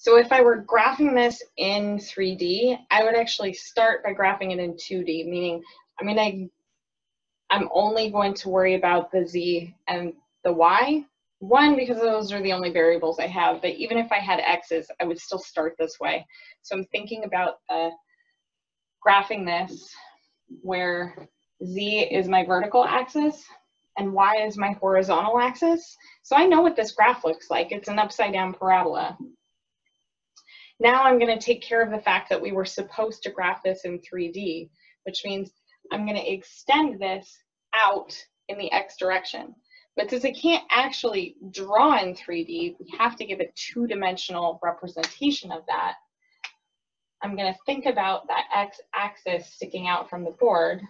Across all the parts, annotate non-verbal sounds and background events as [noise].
So if I were graphing this in 3D, I would actually start by graphing it in 2D, meaning I'm gonna, I'm only going to worry about the Z and the Y. One, because those are the only variables I have, but even if I had X's, I would still start this way. So I'm thinking about uh, graphing this where Z is my vertical axis and Y is my horizontal axis. So I know what this graph looks like. It's an upside down parabola. Now I'm going to take care of the fact that we were supposed to graph this in 3D, which means I'm going to extend this out in the x direction. But since I can't actually draw in 3D, we have to give a two-dimensional representation of that. I'm going to think about that x-axis sticking out from the board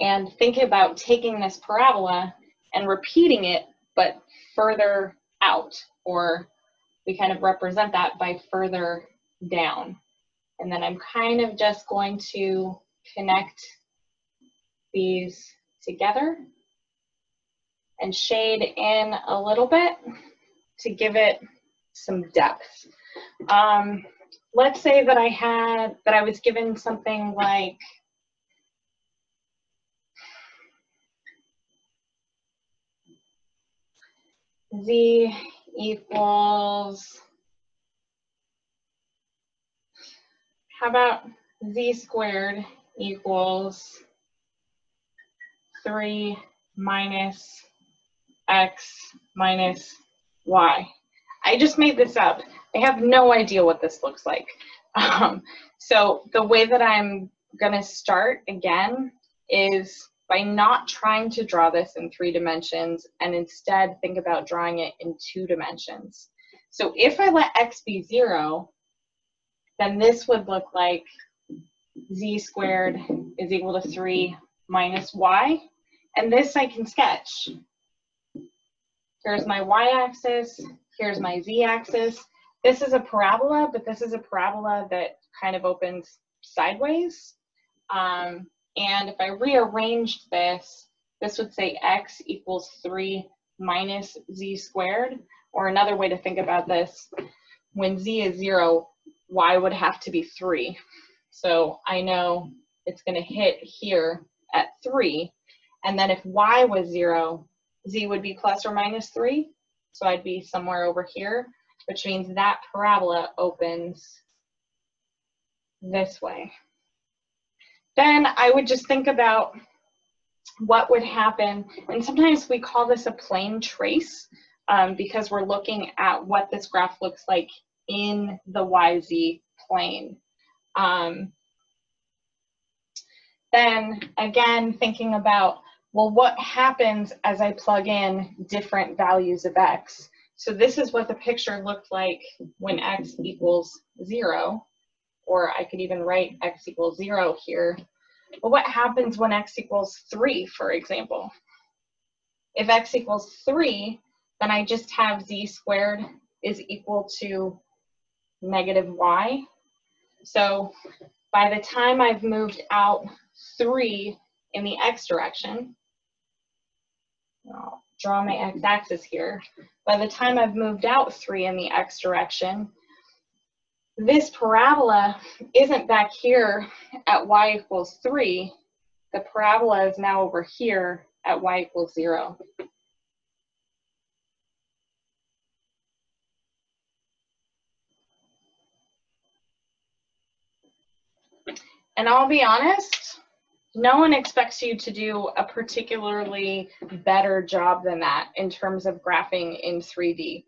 and think about taking this parabola and repeating it, but further out, or we kind of represent that by further down. And then I'm kind of just going to connect these together and shade in a little bit to give it some depth. Um, let's say that I had, that I was given something like z equals, how about z squared equals 3 minus x minus y. I just made this up. I have no idea what this looks like. [laughs] Um, so the way that I'm going to start again is by not trying to draw this in three dimensions and instead think about drawing it in two dimensions. So if I let x be zero, then this would look like z squared is equal to 3 minus y. And this I can sketch. Here's my y-axis, here's my z-axis. This is a parabola, but this is a parabola that kind of opens sideways. Um, and if I rearranged this, this would say x equals 3 minus z squared. Or another way to think about this, when z is 0, y would have to be 3. So I know it's going to hit here at 3. And then if y was 0, z would be plus or minus 3. So I'd be somewhere over here, which means that parabola opens this way then I would just think about what would happen. And sometimes we call this a plane trace um, because we're looking at what this graph looks like in the YZ plane. Um, then again, thinking about, well, what happens as I plug in different values of X? So this is what the picture looked like when X equals zero or I could even write x equals zero here. But what happens when x equals three, for example? If x equals three, then I just have z squared is equal to negative y. So by the time I've moved out three in the x direction, I'll draw my x-axis here. By the time I've moved out three in the x direction, this parabola isn't back here at y equals 3. The parabola is now over here at y equals 0. And I'll be honest, no one expects you to do a particularly better job than that in terms of graphing in 3D.